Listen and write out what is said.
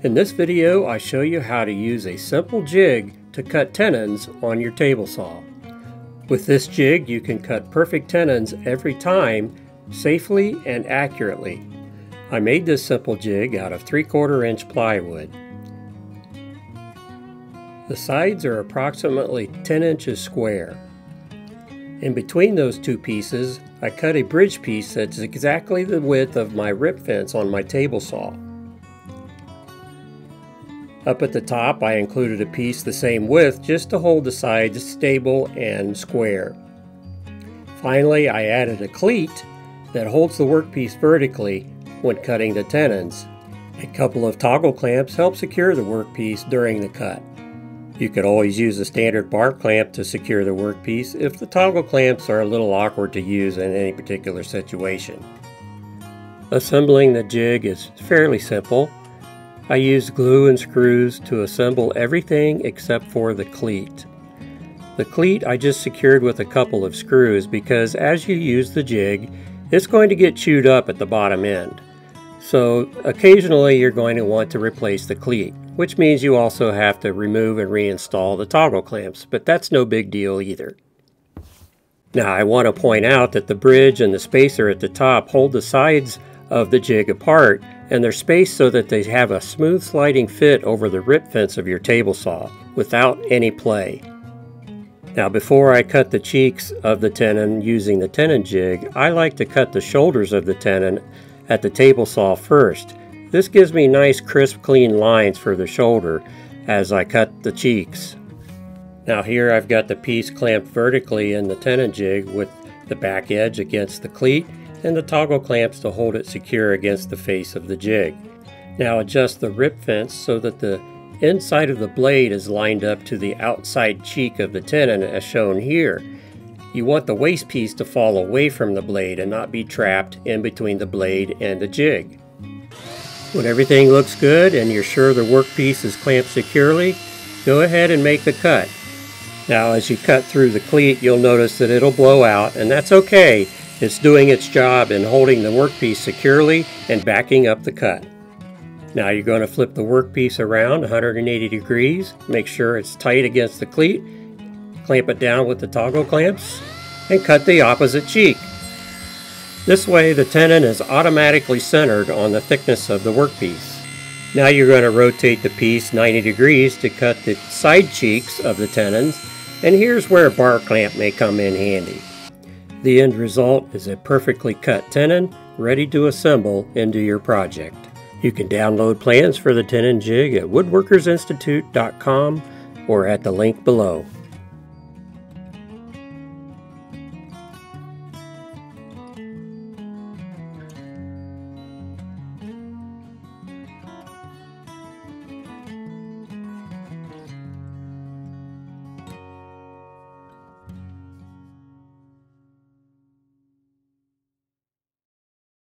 In this video, I show you how to use a simple jig to cut tenons on your table saw. With this jig, you can cut perfect tenons every time, safely and accurately. I made this simple jig out of 3 quarter inch plywood. The sides are approximately 10 inches square. In between those two pieces, I cut a bridge piece that's exactly the width of my rip fence on my table saw. Up at the top I included a piece the same width just to hold the sides stable and square. Finally I added a cleat that holds the workpiece vertically when cutting the tenons. A couple of toggle clamps help secure the workpiece during the cut. You could always use a standard bar clamp to secure the workpiece if the toggle clamps are a little awkward to use in any particular situation. Assembling the jig is fairly simple. I used glue and screws to assemble everything except for the cleat. The cleat I just secured with a couple of screws because as you use the jig, it's going to get chewed up at the bottom end. So occasionally you're going to want to replace the cleat, which means you also have to remove and reinstall the toggle clamps, but that's no big deal either. Now I want to point out that the bridge and the spacer at the top hold the sides of the jig apart and they're spaced so that they have a smooth sliding fit over the rip fence of your table saw without any play. Now before I cut the cheeks of the tenon using the tenon jig, I like to cut the shoulders of the tenon at the table saw first. This gives me nice crisp clean lines for the shoulder as I cut the cheeks. Now here I've got the piece clamped vertically in the tenon jig with the back edge against the cleat and the toggle clamps to hold it secure against the face of the jig. Now adjust the rip fence so that the inside of the blade is lined up to the outside cheek of the tenon as shown here. You want the waste piece to fall away from the blade and not be trapped in between the blade and the jig. When everything looks good and you're sure the workpiece is clamped securely, go ahead and make the cut. Now as you cut through the cleat you'll notice that it'll blow out and that's okay it's doing its job in holding the workpiece securely and backing up the cut. Now you're going to flip the workpiece around 180 degrees, make sure it's tight against the cleat, clamp it down with the toggle clamps, and cut the opposite cheek. This way the tenon is automatically centered on the thickness of the workpiece. Now you're going to rotate the piece 90 degrees to cut the side cheeks of the tenons, and here's where a bar clamp may come in handy. The end result is a perfectly cut tenon ready to assemble into your project. You can download plans for the tenon jig at woodworkersinstitute.com or at the link below.